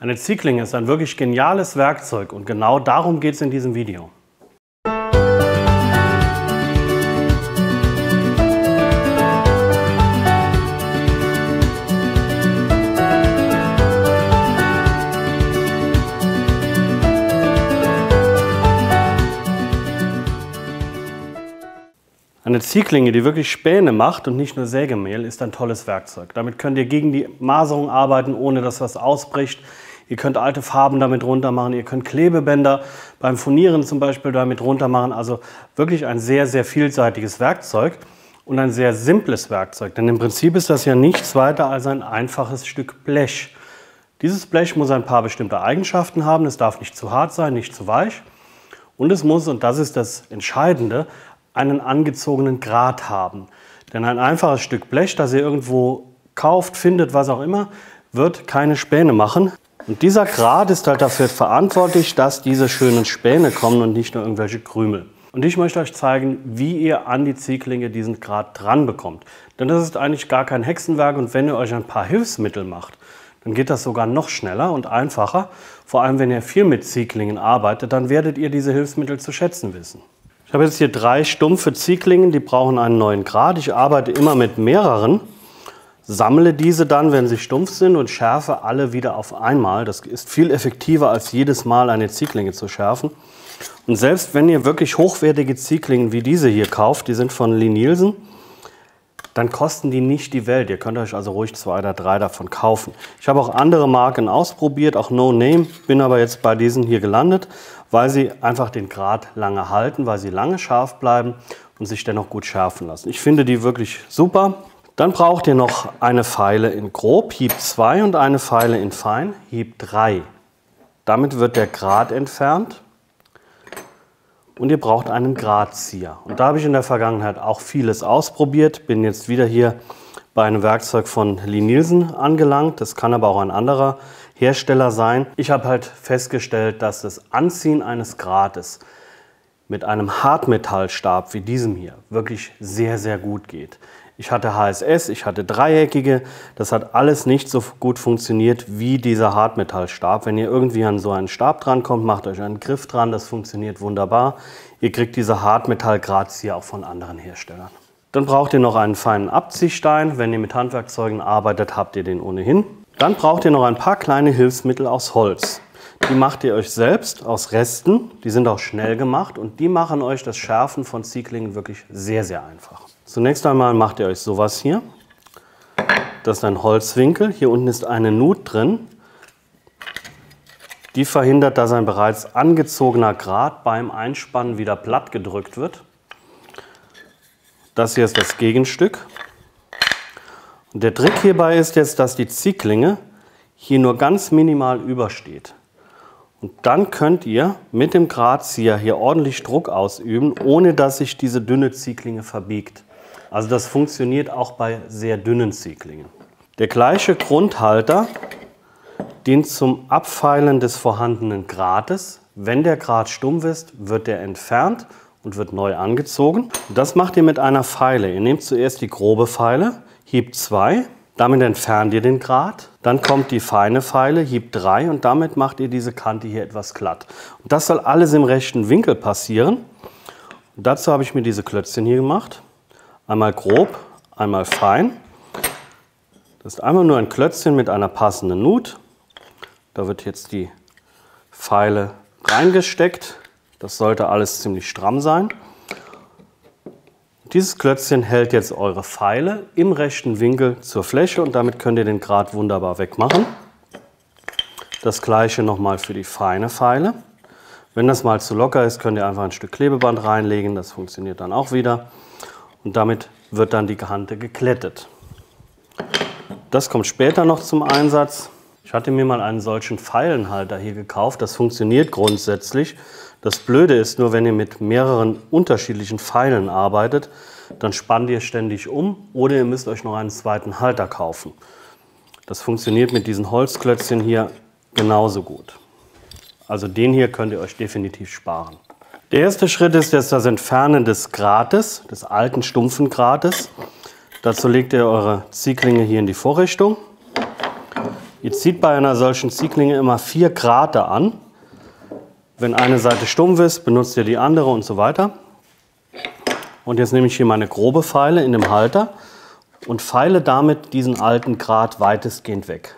Eine Ziegklinge ist ein wirklich geniales Werkzeug und genau darum geht es in diesem Video. Eine Ziehklinge, die wirklich Späne macht und nicht nur Sägemehl, ist ein tolles Werkzeug. Damit könnt ihr gegen die Maserung arbeiten, ohne dass was ausbricht. Ihr könnt alte Farben damit runtermachen, ihr könnt Klebebänder beim Furnieren zum Beispiel damit runtermachen. Also wirklich ein sehr, sehr vielseitiges Werkzeug und ein sehr simples Werkzeug. Denn im Prinzip ist das ja nichts weiter als ein einfaches Stück Blech. Dieses Blech muss ein paar bestimmte Eigenschaften haben. Es darf nicht zu hart sein, nicht zu weich. Und es muss, und das ist das Entscheidende, einen angezogenen Grat haben. Denn ein einfaches Stück Blech, das ihr irgendwo kauft, findet, was auch immer, wird keine Späne machen. Und dieser Grat ist halt dafür verantwortlich, dass diese schönen Späne kommen und nicht nur irgendwelche Krümel. Und ich möchte euch zeigen, wie ihr an die Zieglinge diesen Grat dran bekommt. Denn das ist eigentlich gar kein Hexenwerk und wenn ihr euch ein paar Hilfsmittel macht, dann geht das sogar noch schneller und einfacher. Vor allem, wenn ihr viel mit Zieglingen arbeitet, dann werdet ihr diese Hilfsmittel zu schätzen wissen. Ich habe jetzt hier drei stumpfe Zieglingen, die brauchen einen neuen Grad. Ich arbeite immer mit mehreren, sammle diese dann, wenn sie stumpf sind und schärfe alle wieder auf einmal. Das ist viel effektiver, als jedes Mal eine Zieglinge zu schärfen. Und selbst wenn ihr wirklich hochwertige Zieglingen wie diese hier kauft, die sind von Lee Nielsen, dann kosten die nicht die Welt. Ihr könnt euch also ruhig zwei oder drei davon kaufen. Ich habe auch andere Marken ausprobiert, auch No Name, bin aber jetzt bei diesen hier gelandet weil sie einfach den Grad lange halten, weil sie lange scharf bleiben und sich dennoch gut schärfen lassen. Ich finde die wirklich super. Dann braucht ihr noch eine Feile in grob, Hieb 2 und eine Feile in fein, Hieb 3. Damit wird der Grad entfernt und ihr braucht einen Gradzieher. Und da habe ich in der Vergangenheit auch vieles ausprobiert, bin jetzt wieder hier bei einem Werkzeug von Lee Nielsen angelangt. Das kann aber auch ein anderer Hersteller sein. Ich habe halt festgestellt, dass das Anziehen eines Grates mit einem Hartmetallstab wie diesem hier wirklich sehr, sehr gut geht. Ich hatte HSS, ich hatte dreieckige, das hat alles nicht so gut funktioniert wie dieser Hartmetallstab. Wenn ihr irgendwie an so einen Stab drankommt, macht euch einen Griff dran, das funktioniert wunderbar. Ihr kriegt diese Hartmetallgrazia auch von anderen Herstellern. Dann braucht ihr noch einen feinen Abziehstein. Wenn ihr mit Handwerkzeugen arbeitet, habt ihr den ohnehin. Dann braucht ihr noch ein paar kleine Hilfsmittel aus Holz. Die macht ihr euch selbst aus Resten. Die sind auch schnell gemacht und die machen euch das Schärfen von Zieglingen wirklich sehr, sehr einfach. Zunächst einmal macht ihr euch sowas hier. Das ist ein Holzwinkel. Hier unten ist eine Nut drin. Die verhindert, dass ein bereits angezogener Grat beim Einspannen wieder platt gedrückt wird. Das hier ist das Gegenstück. Und der Trick hierbei ist jetzt, dass die Zieglinge hier nur ganz minimal übersteht. Und dann könnt ihr mit dem Drahtzieher hier ordentlich Druck ausüben, ohne dass sich diese dünne Zieglinge verbiegt. Also das funktioniert auch bei sehr dünnen Zieglingen. Der gleiche Grundhalter dient zum Abfeilen des vorhandenen Grates. Wenn der Grat stumpf ist, wird der entfernt und wird neu angezogen. Das macht ihr mit einer Feile. Ihr nehmt zuerst die grobe Feile, Hieb 2, damit entfernt ihr den Grat. Dann kommt die feine Feile, Hieb 3 und damit macht ihr diese Kante hier etwas glatt. Und das soll alles im rechten Winkel passieren. Und dazu habe ich mir diese Klötzchen hier gemacht. Einmal grob, einmal fein. Das ist einmal nur ein Klötzchen mit einer passenden Nut. Da wird jetzt die Feile reingesteckt. Das sollte alles ziemlich stramm sein. Dieses Klötzchen hält jetzt eure Pfeile im rechten Winkel zur Fläche und damit könnt ihr den Grat wunderbar wegmachen. Das gleiche nochmal für die feine Pfeile. Wenn das mal zu locker ist, könnt ihr einfach ein Stück Klebeband reinlegen, das funktioniert dann auch wieder. Und damit wird dann die Kante geklettet. Das kommt später noch zum Einsatz. Ich hatte mir mal einen solchen Pfeilenhalter hier gekauft, das funktioniert grundsätzlich. Das Blöde ist nur, wenn ihr mit mehreren unterschiedlichen Pfeilen arbeitet, dann spannt ihr ständig um oder ihr müsst euch noch einen zweiten Halter kaufen. Das funktioniert mit diesen Holzklötzchen hier genauso gut. Also den hier könnt ihr euch definitiv sparen. Der erste Schritt ist jetzt das Entfernen des Grates, des alten stumpfen Grates. Dazu legt ihr eure Zieglinge hier in die Vorrichtung. Ihr zieht bei einer solchen Zieglinge immer vier Grate an. Wenn eine Seite stumpf ist, benutzt ihr die andere und so weiter. Und jetzt nehme ich hier meine grobe Pfeile in dem Halter und feile damit diesen alten Grat weitestgehend weg.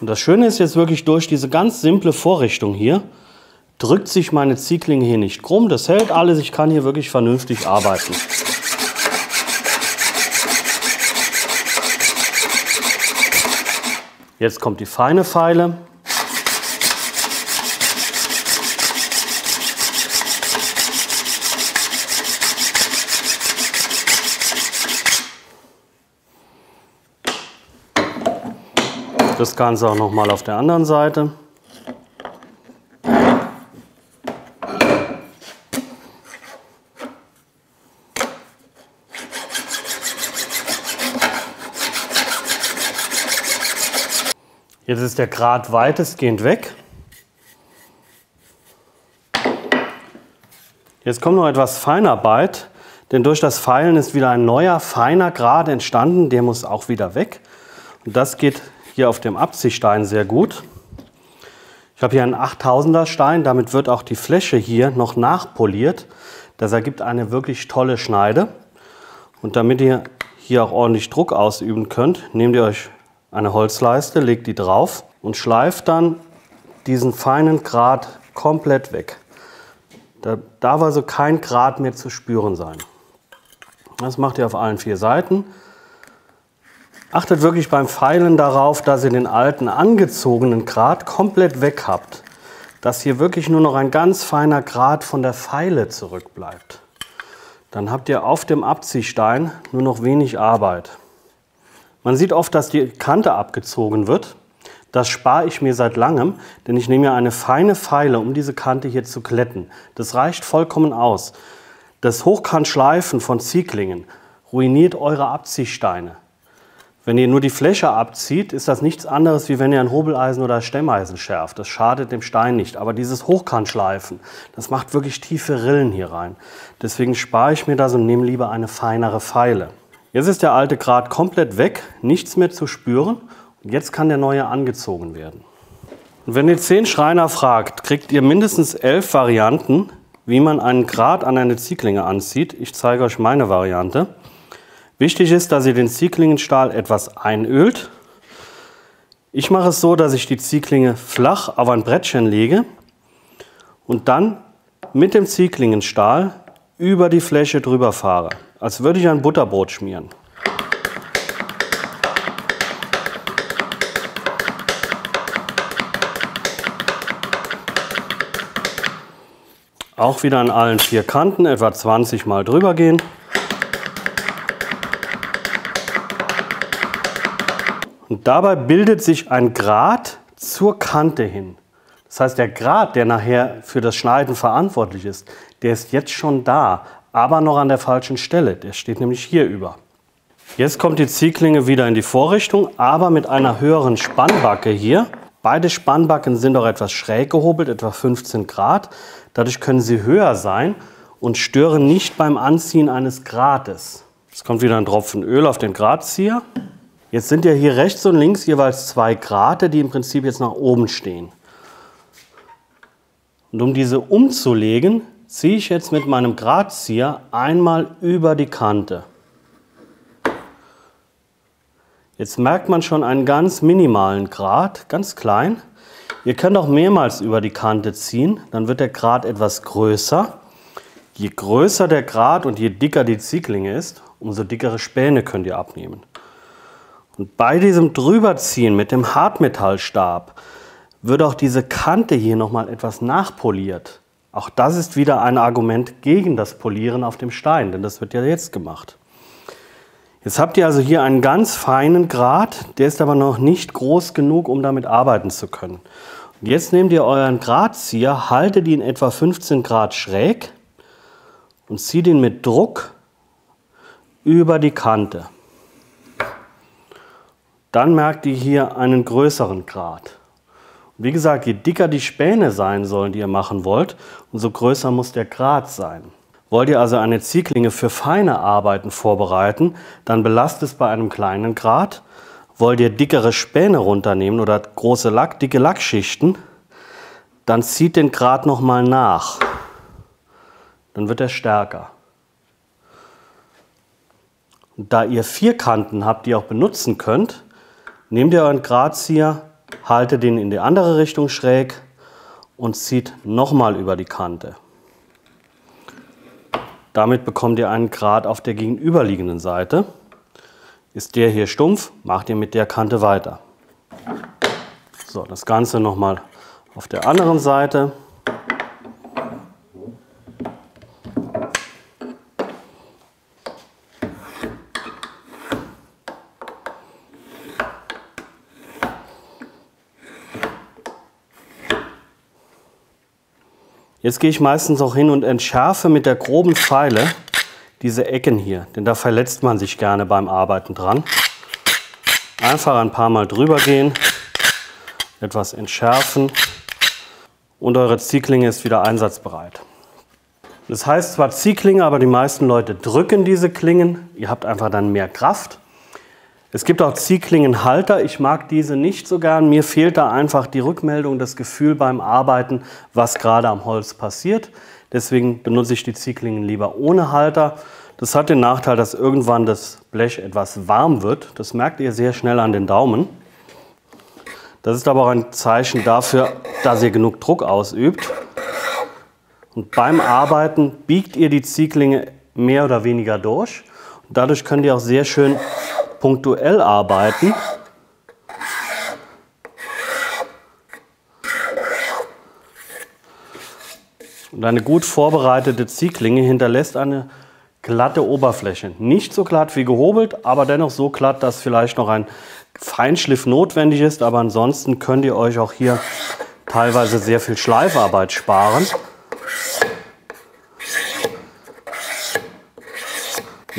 Und das Schöne ist jetzt wirklich durch diese ganz simple Vorrichtung hier, drückt sich meine Zieglinge hier nicht krumm. Das hält alles, ich kann hier wirklich vernünftig arbeiten. Jetzt kommt die feine Feile. Das Ganze auch noch mal auf der anderen Seite. Jetzt ist der Grat weitestgehend weg. Jetzt kommt noch etwas Feinarbeit, denn durch das Feilen ist wieder ein neuer, feiner Grat entstanden. Der muss auch wieder weg. Und das geht hier auf dem Abziehstein sehr gut. Ich habe hier einen 8000er Stein, damit wird auch die Fläche hier noch nachpoliert. Das ergibt eine wirklich tolle Schneide. Und damit ihr hier auch ordentlich Druck ausüben könnt, nehmt ihr euch eine Holzleiste, legt die drauf und schleift dann diesen feinen Grat komplett weg. Da darf also kein Grat mehr zu spüren sein. Das macht ihr auf allen vier Seiten. Achtet wirklich beim Feilen darauf, dass ihr den alten angezogenen Grat komplett weg habt. Dass hier wirklich nur noch ein ganz feiner Grat von der Feile zurückbleibt. Dann habt ihr auf dem Abziehstein nur noch wenig Arbeit. Man sieht oft, dass die Kante abgezogen wird. Das spare ich mir seit langem, denn ich nehme ja eine feine Feile, um diese Kante hier zu glätten. Das reicht vollkommen aus. Das Hochkantschleifen von Zieglingen ruiniert eure Abziehsteine. Wenn ihr nur die Fläche abzieht, ist das nichts anderes, wie wenn ihr ein Hobeleisen oder Stemmeisen schärft. Das schadet dem Stein nicht. Aber dieses Hochkantschleifen, das macht wirklich tiefe Rillen hier rein. Deswegen spare ich mir das und nehme lieber eine feinere Feile. Jetzt ist der alte Grat komplett weg, nichts mehr zu spüren. Und jetzt kann der neue angezogen werden. Und wenn ihr zehn Schreiner fragt, kriegt ihr mindestens elf Varianten, wie man einen Grat an eine Zieglinge anzieht. Ich zeige euch meine Variante. Wichtig ist, dass ihr den Zieglingenstahl etwas einölt. Ich mache es so, dass ich die Zieglinge flach auf ein Brettchen lege und dann mit dem Zieglingenstahl über die Fläche drüber fahre als würde ich ein Butterbrot schmieren. Auch wieder an allen vier Kanten etwa 20 Mal drüber gehen. Und dabei bildet sich ein Grat zur Kante hin. Das heißt, der Grat, der nachher für das Schneiden verantwortlich ist, der ist jetzt schon da, aber noch an der falschen Stelle. Der steht nämlich hier über. Jetzt kommt die Ziehklinge wieder in die Vorrichtung, aber mit einer höheren Spannbacke hier. Beide Spannbacken sind auch etwas schräg gehobelt, etwa 15 Grad. Dadurch können sie höher sein und stören nicht beim Anziehen eines Grates. Es kommt wieder ein Tropfen Öl auf den Gratzieher. Jetzt sind ja hier rechts und links jeweils zwei Grate, die im Prinzip jetzt nach oben stehen. Und um diese umzulegen, ziehe ich jetzt mit meinem Drahtzieher einmal über die Kante. Jetzt merkt man schon einen ganz minimalen Grad, ganz klein. Ihr könnt auch mehrmals über die Kante ziehen, dann wird der Grad etwas größer. Je größer der Grad und je dicker die Zieglinge ist, umso dickere Späne könnt ihr abnehmen. Und bei diesem Drüberziehen mit dem Hartmetallstab wird auch diese Kante hier nochmal etwas nachpoliert. Auch das ist wieder ein Argument gegen das Polieren auf dem Stein, denn das wird ja jetzt gemacht. Jetzt habt ihr also hier einen ganz feinen Grat, der ist aber noch nicht groß genug, um damit arbeiten zu können. Und jetzt nehmt ihr euren Drahtzieher, haltet ihn etwa 15 Grad schräg und zieht ihn mit Druck über die Kante. Dann merkt ihr hier einen größeren Grad. Wie gesagt, je dicker die Späne sein sollen, die ihr machen wollt, umso größer muss der Grat sein. Wollt ihr also eine Zieglinge für feine Arbeiten vorbereiten, dann belasst es bei einem kleinen Grat. Wollt ihr dickere Späne runternehmen oder große Lack, dicke Lackschichten, dann zieht den Grat nochmal nach. Dann wird er stärker. Und da ihr vier Kanten habt, die ihr auch benutzen könnt, nehmt ihr euren Gratzieher, haltet ihn in die andere Richtung schräg und zieht nochmal über die Kante. Damit bekommt ihr einen Grat auf der gegenüberliegenden Seite. Ist der hier stumpf, macht ihr mit der Kante weiter. So, das Ganze nochmal auf der anderen Seite. Jetzt gehe ich meistens auch hin und entschärfe mit der groben Pfeile diese Ecken hier, denn da verletzt man sich gerne beim Arbeiten dran. Einfach ein paar Mal drüber gehen, etwas entschärfen und eure Ziehklinge ist wieder einsatzbereit. Das heißt zwar Ziehklinge, aber die meisten Leute drücken diese Klingen. Ihr habt einfach dann mehr Kraft. Es gibt auch Ziehklingenhalter. Ich mag diese nicht so gern. Mir fehlt da einfach die Rückmeldung, das Gefühl beim Arbeiten, was gerade am Holz passiert. Deswegen benutze ich die Ziehklingen lieber ohne Halter. Das hat den Nachteil, dass irgendwann das Blech etwas warm wird. Das merkt ihr sehr schnell an den Daumen. Das ist aber auch ein Zeichen dafür, dass ihr genug Druck ausübt. Und beim Arbeiten biegt ihr die Ziehklinge mehr oder weniger durch. Und dadurch könnt ihr auch sehr schön punktuell arbeiten. Und eine gut vorbereitete Ziehklinge hinterlässt eine glatte Oberfläche. Nicht so glatt wie gehobelt, aber dennoch so glatt, dass vielleicht noch ein Feinschliff notwendig ist. Aber ansonsten könnt ihr euch auch hier teilweise sehr viel Schleifarbeit sparen.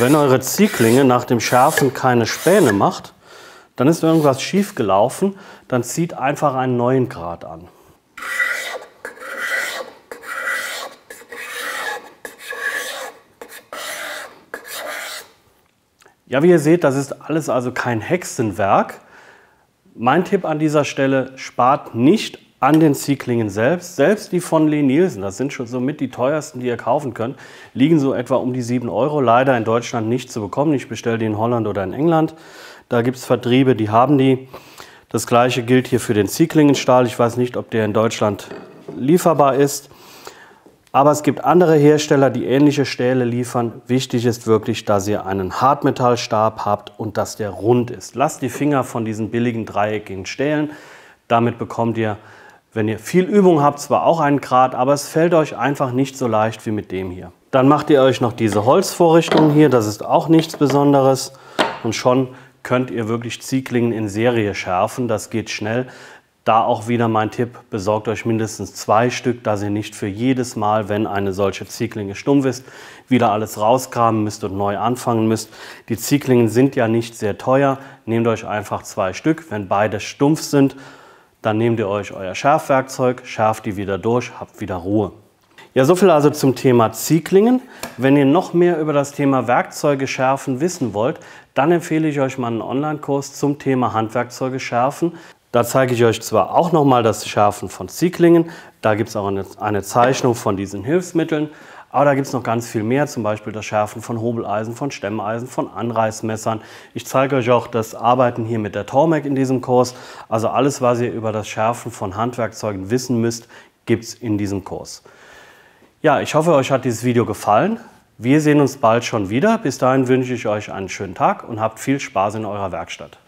Wenn eure Ziehklinge nach dem Schärfen keine Späne macht, dann ist irgendwas schief gelaufen, dann zieht einfach einen neuen Grat an. Ja, wie ihr seht, das ist alles also kein Hexenwerk. Mein Tipp an dieser Stelle, spart nicht an den Ziehklingen selbst. Selbst die von Lee Nielsen, das sind schon somit die teuersten, die ihr kaufen könnt, liegen so etwa um die 7 Euro. Leider in Deutschland nicht zu bekommen. Ich bestelle die in Holland oder in England. Da gibt es Vertriebe, die haben die. Das gleiche gilt hier für den Ziehklingenstahl. Ich weiß nicht, ob der in Deutschland lieferbar ist. Aber es gibt andere Hersteller, die ähnliche Stähle liefern. Wichtig ist wirklich, dass ihr einen Hartmetallstab habt und dass der rund ist. Lasst die Finger von diesen billigen dreieckigen Stählen. Damit bekommt ihr wenn ihr viel Übung habt, zwar auch einen Grad, aber es fällt euch einfach nicht so leicht wie mit dem hier. Dann macht ihr euch noch diese Holzvorrichtung hier, das ist auch nichts Besonderes. Und schon könnt ihr wirklich Ziehklingen in Serie schärfen, das geht schnell. Da auch wieder mein Tipp, besorgt euch mindestens zwei Stück, dass ihr nicht für jedes Mal, wenn eine solche Ziehklinge stumpf ist, wieder alles rauskramen müsst und neu anfangen müsst. Die Ziehklingen sind ja nicht sehr teuer, nehmt euch einfach zwei Stück, wenn beide stumpf sind dann nehmt ihr euch euer Schärfwerkzeug, schärft die wieder durch, habt wieder Ruhe. Ja, so viel also zum Thema Ziehklingen. Wenn ihr noch mehr über das Thema Werkzeuge schärfen wissen wollt, dann empfehle ich euch mal einen Online-Kurs zum Thema Handwerkzeuge schärfen. Da zeige ich euch zwar auch nochmal das Schärfen von Ziehklingen, da gibt es auch eine Zeichnung von diesen Hilfsmitteln, aber da gibt es noch ganz viel mehr, zum Beispiel das Schärfen von Hobeleisen, von Stemmeisen, von Anreißmessern. Ich zeige euch auch das Arbeiten hier mit der Tormek in diesem Kurs. Also alles, was ihr über das Schärfen von Handwerkzeugen wissen müsst, gibt es in diesem Kurs. Ja, ich hoffe, euch hat dieses Video gefallen. Wir sehen uns bald schon wieder. Bis dahin wünsche ich euch einen schönen Tag und habt viel Spaß in eurer Werkstatt.